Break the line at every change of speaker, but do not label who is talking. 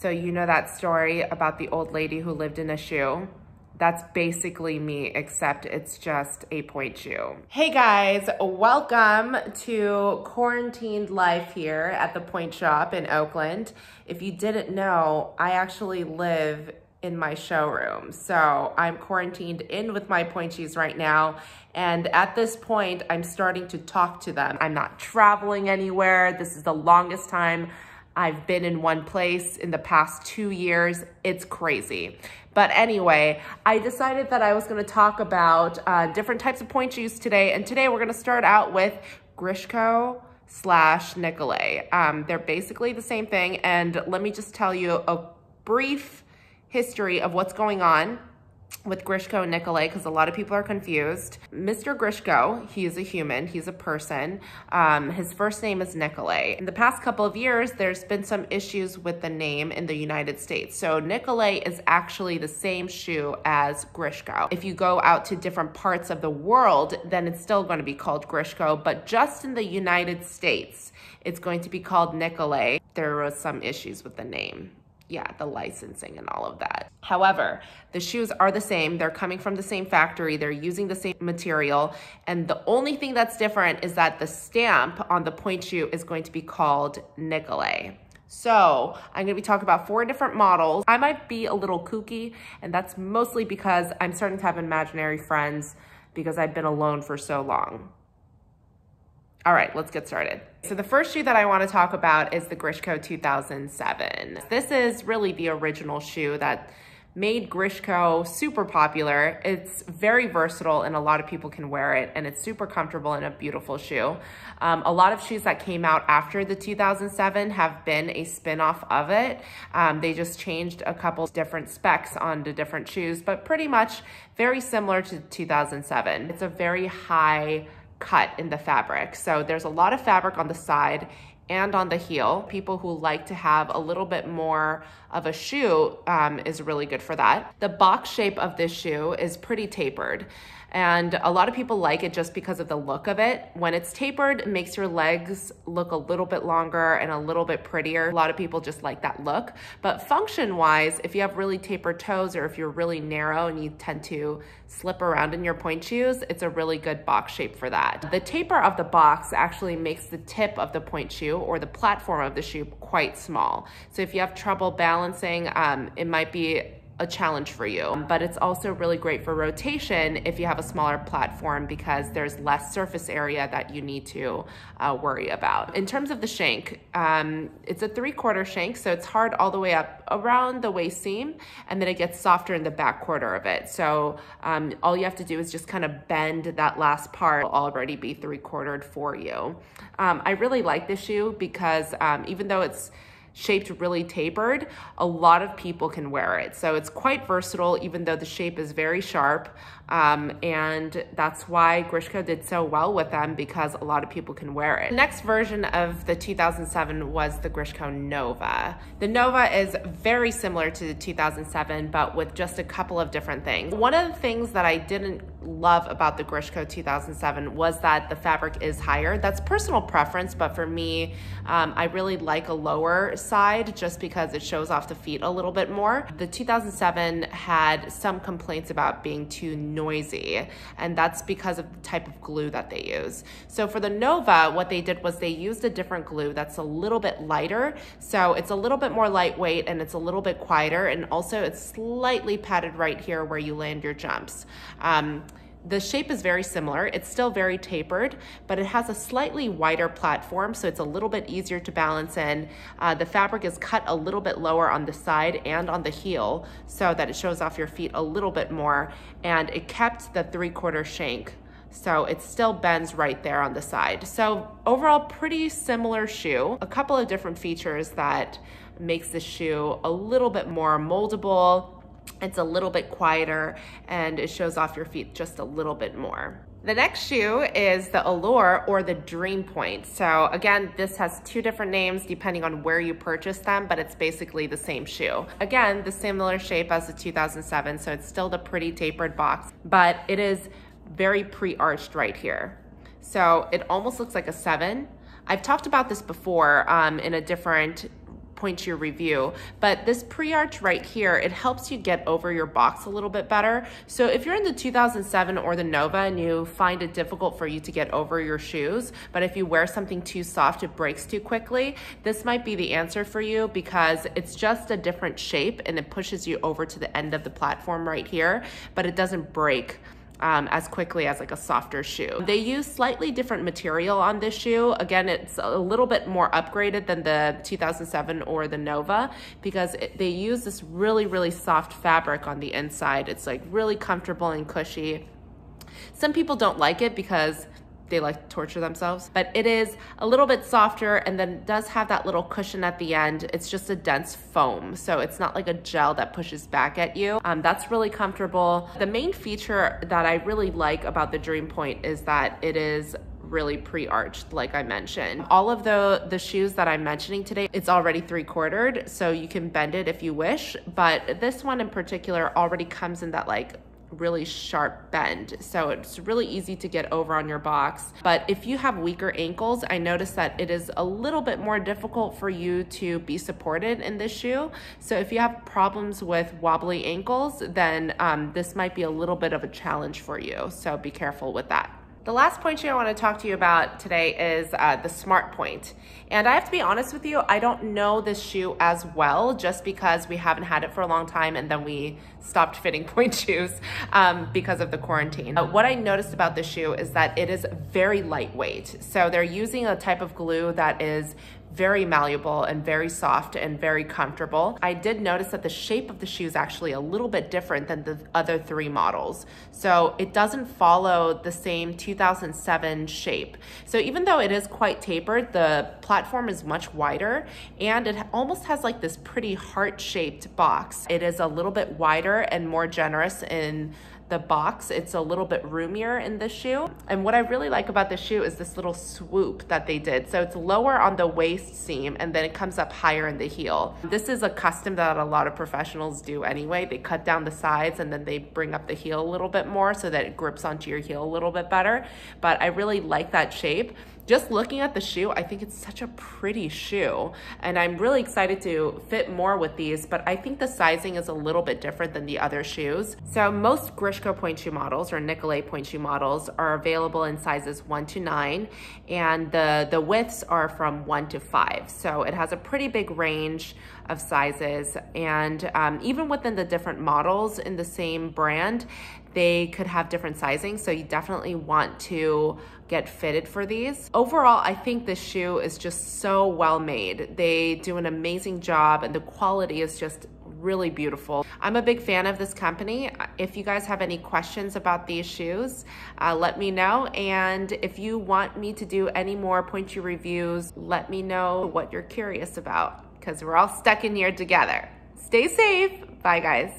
So you know that story about the old lady who lived in a shoe? That's basically me, except it's just a pointe shoe. Hey guys, welcome to quarantined life here at the Pointe Shop in Oakland. If you didn't know, I actually live in my showroom. So I'm quarantined in with my pointe shoes right now. And at this point, I'm starting to talk to them. I'm not traveling anywhere. This is the longest time I've been in one place in the past two years. It's crazy. But anyway, I decided that I was gonna talk about uh, different types of pointe shoes today. And today we're gonna start out with Grishko slash Nikolay. Um, they're basically the same thing. And let me just tell you a brief history of what's going on with Grishko and Nikolay because a lot of people are confused. Mr. Grishko, he is a human, he's a person. Um, his first name is Nikolay. In the past couple of years, there's been some issues with the name in the United States. So Nikolay is actually the same shoe as Grishko. If you go out to different parts of the world, then it's still going to be called Grishko, but just in the United States, it's going to be called Nikolay. There was some issues with the name yeah, the licensing and all of that. However, the shoes are the same. They're coming from the same factory. They're using the same material. And the only thing that's different is that the stamp on the pointe shoe is going to be called Nikolay. So I'm gonna be talking about four different models. I might be a little kooky and that's mostly because I'm starting to have imaginary friends because I've been alone for so long. All right, let's get started. So the first shoe that I wanna talk about is the Grishko 2007. This is really the original shoe that made Grishko super popular. It's very versatile and a lot of people can wear it and it's super comfortable and a beautiful shoe. Um, a lot of shoes that came out after the 2007 have been a spin-off of it. Um, they just changed a couple different specs on the different shoes, but pretty much very similar to 2007. It's a very high cut in the fabric. So there's a lot of fabric on the side and on the heel. People who like to have a little bit more of a shoe um, is really good for that. The box shape of this shoe is pretty tapered. And a lot of people like it just because of the look of it. When it's tapered, it makes your legs look a little bit longer and a little bit prettier. A lot of people just like that look. But function wise, if you have really tapered toes or if you're really narrow and you tend to slip around in your pointe shoes, it's a really good box shape for that. The taper of the box actually makes the tip of the pointe shoe or the platform of the shoe quite small. So if you have trouble balancing, um, it might be a challenge for you. But it's also really great for rotation if you have a smaller platform because there's less surface area that you need to uh, worry about. In terms of the shank, um, it's a three quarter shank, so it's hard all the way up around the waist seam, and then it gets softer in the back quarter of it. So um, all you have to do is just kind of bend that last part will already be three quartered for you. Um, I really like this shoe because um, even though it's shaped really tapered, a lot of people can wear it. So it's quite versatile, even though the shape is very sharp. Um, and that's why Grishko did so well with them because a lot of people can wear it. The next version of the 2007 was the Grishko Nova. The Nova is very similar to the 2007, but with just a couple of different things. One of the things that I didn't love about the Grishko 2007 was that the fabric is higher. That's personal preference, but for me, um, I really like a lower side just because it shows off the feet a little bit more. The 2007 had some complaints about being too noisy, and that's because of the type of glue that they use. So for the Nova, what they did was they used a different glue that's a little bit lighter. So it's a little bit more lightweight and it's a little bit quieter, and also it's slightly padded right here where you land your jumps. Um, the shape is very similar. It's still very tapered, but it has a slightly wider platform, so it's a little bit easier to balance in. Uh, the fabric is cut a little bit lower on the side and on the heel so that it shows off your feet a little bit more, and it kept the three-quarter shank so it still bends right there on the side. So overall, pretty similar shoe. A couple of different features that makes the shoe a little bit more moldable, it's a little bit quieter and it shows off your feet just a little bit more. The next shoe is the Allure or the Dream Pointe. So again, this has two different names depending on where you purchase them, but it's basically the same shoe. Again, the similar shape as the 2007, so it's still the pretty tapered box, but it is very pre-arched right here. So it almost looks like a seven. I've talked about this before um, in a different point to your review, but this pre-arch right here, it helps you get over your box a little bit better. So if you're in the 2007 or the Nova and you find it difficult for you to get over your shoes, but if you wear something too soft, it breaks too quickly, this might be the answer for you because it's just a different shape and it pushes you over to the end of the platform right here, but it doesn't break um, as quickly as like a softer shoe. They use slightly different material on this shoe. Again, it's a little bit more upgraded than the 2007 or the Nova because it, they use this really, really soft fabric on the inside. It's like really comfortable and cushy. Some people don't like it because they like to torture themselves. But it is a little bit softer and then does have that little cushion at the end. It's just a dense foam. So it's not like a gel that pushes back at you. Um, that's really comfortable. The main feature that I really like about the Dream Pointe is that it is really pre-arched like I mentioned. All of the, the shoes that I'm mentioning today, it's already three quartered, so you can bend it if you wish, but this one in particular already comes in that like really sharp bend. So it's really easy to get over on your box. But if you have weaker ankles, I notice that it is a little bit more difficult for you to be supported in this shoe. So if you have problems with wobbly ankles, then um, this might be a little bit of a challenge for you. So be careful with that. The last point I want to talk to you about today is uh, the Smart Pointe. And I have to be honest with you, I don't know this shoe as well just because we haven't had it for a long time and then we stopped fitting pointe shoes um, because of the quarantine. Uh, what I noticed about this shoe is that it is very lightweight. So they're using a type of glue that is very malleable and very soft and very comfortable. I did notice that the shape of the shoe is actually a little bit different than the other three models. So it doesn't follow the same 2007 shape. So even though it is quite tapered, the platform is much wider and it almost has like this pretty heart-shaped box. It is a little bit wider and more generous in the box. It's a little bit roomier in this shoe. And what I really like about this shoe is this little swoop that they did. So it's lower on the waist seam and then it comes up higher in the heel. This is a custom that a lot of professionals do anyway. They cut down the sides and then they bring up the heel a little bit more so that it grips onto your heel a little bit better. But I really like that shape just looking at the shoe, I think it's such a pretty shoe. And I'm really excited to fit more with these, but I think the sizing is a little bit different than the other shoes. So most Grishko pointe shoe models or Nikolay pointe shoe models are available in sizes one to nine, and the, the widths are from one to five. So it has a pretty big range of sizes. And um, even within the different models in the same brand, they could have different sizing. So you definitely want to get fitted for these. Overall, I think this shoe is just so well made. They do an amazing job and the quality is just really beautiful. I'm a big fan of this company. If you guys have any questions about these shoes, uh, let me know. And if you want me to do any more pointe shoe reviews, let me know what you're curious about because we're all stuck in here together. Stay safe. Bye guys.